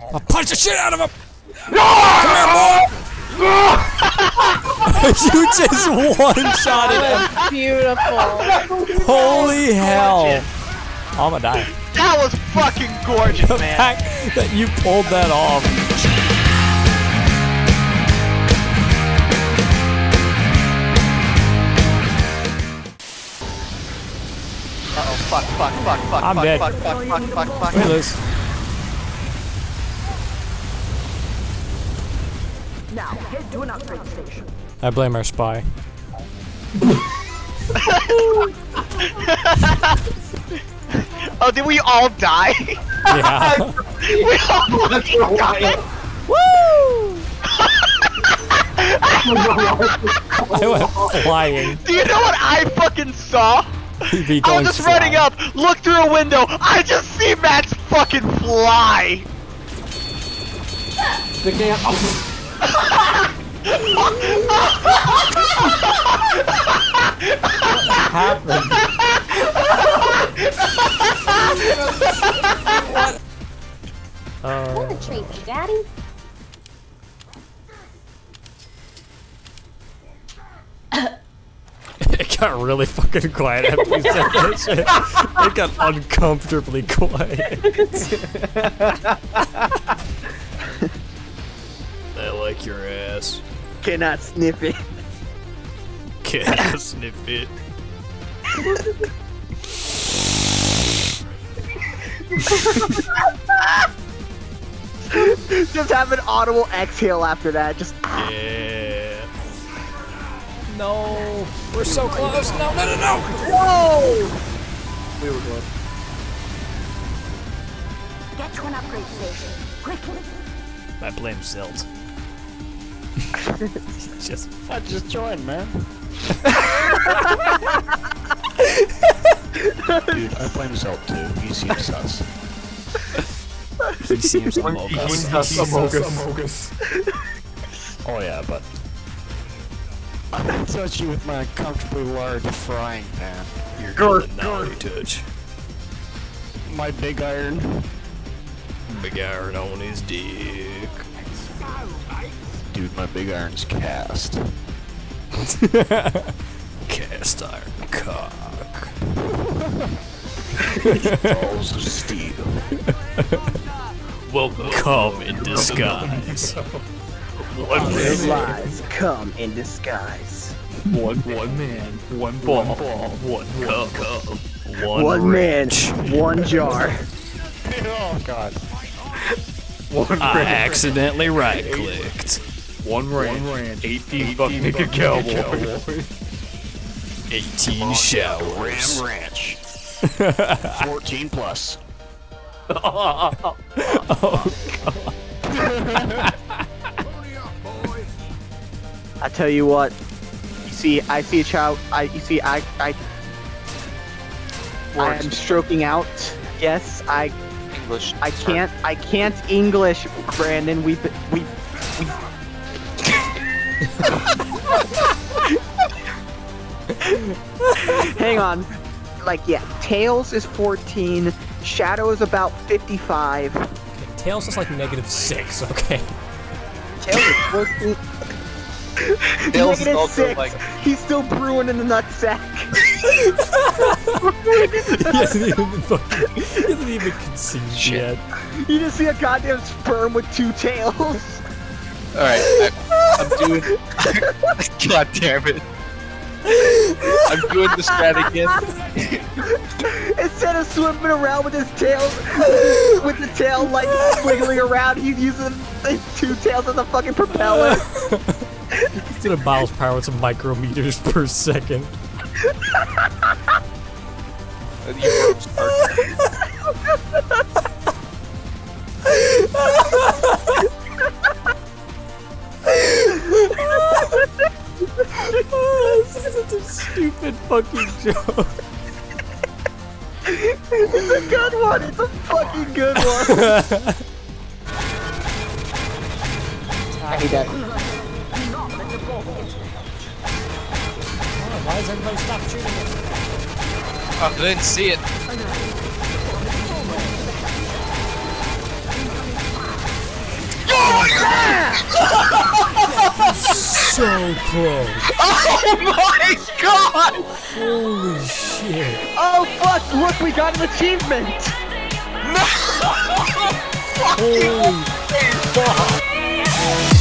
I'll punch the shit out of him! Come here, boy! you just one-shotted him. Beautiful. Holy hell. I'm gonna die. That was fucking gorgeous, The man. fact that you pulled that off. Uh oh, fuck, fuck, fuck, fuck, I'm fuck, dead. fuck, fuck, fuck, fuck, fuck. Look at Now, head to an upgrade station. I blame our spy. Oh, did we all die? Yeah. we all fucking died. Woo! I went flying. Do you know what I fucking saw? I was just running up, look through a window, I just see Max fucking fly. The game. Happened? Pull Uh, the tree, Daddy. it got really fucking quiet after you said that shit. It got uncomfortably quiet. I like your ass. Cannot sniff it. Can I sniff it? just have an audible exhale after that. Just Yeah. No, we're so close. No, no, no, no. whoa. We were good. Get to an upgrade station. Quickly. I blame Zilt. Just I just joined, man. Dude, I blame Zelt too. He seems sus. he seems among us. Amogus. Oh yeah, but I won't touch you with my uncomfortably large frying pan. You're good now, you touch. My big iron. Big iron on his dick. Dude, my big iron's cast. Cast iron cock. Balls of steel. Welcome, come in disguise. One man. lies come in disguise. One, one man, one ball, one cup, one, One man, one jar. oh god. I accidentally right clicked. One ranch, 18 buck naked cowboy. 18 showers. Ram Ranch. 14 plus. oh, God. I tell you what. You see, I see a child. I you see, I I. I'm stroking out. Yes, I English. I can't I can't English, Brandon. We we Hang on. Like yeah, Tails is 14, Shadow is about 55. Tails is like negative six, okay. Tails is 14. Tails is also, six. like- He's still brewing in the nutsack. he hasn't even fucking, he hasn't even conceived yet. You just see a goddamn sperm with two tails. Alright, I- I'm doing. God damn it. I'm doing the strat again. Instead of swimming around with his tail, with the tail like wiggling around, he's using his two tails as a fucking propeller. Instead of miles per hour, it's micrometers per second. stupid fucking joke. It's a good one. It's a fucking good one. I hate that. Why does everybody stop shooting it? Oh, I didn't see it. So close. Oh my god! Holy shit. Oh fuck! Look, we got an achievement. Holy fuck.